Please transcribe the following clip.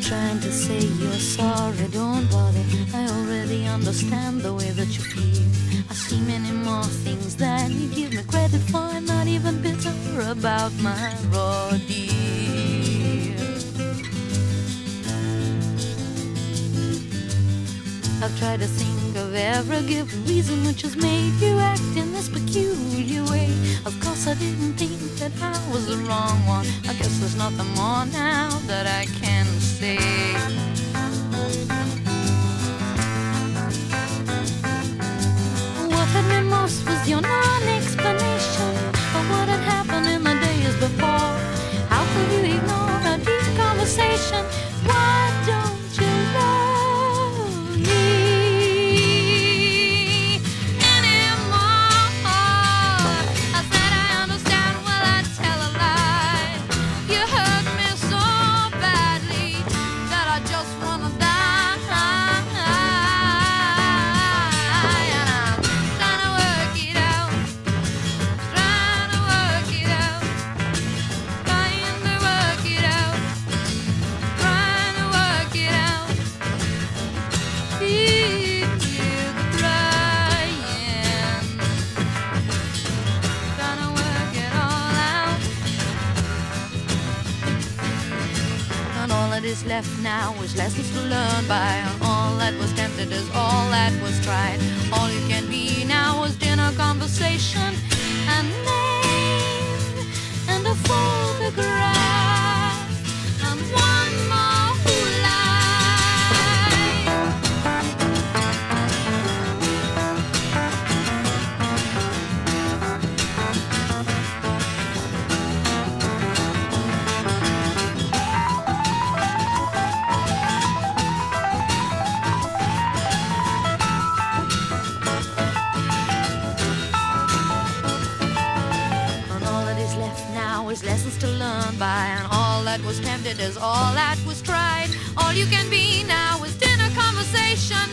trying to say you're sorry, don't bother. I already understand the way that you feel. I see many more things than you give me credit for. I'm not even bitter about my raw deal. I've tried to think of every given reason which has made you act in this peculiar way. Of course, I didn't think that I was the wrong one. I guess there's nothing more now that I can say. That is left now is lessons to learn by. All that that was tempted is all that was tried. All you can be now is dinner conversation.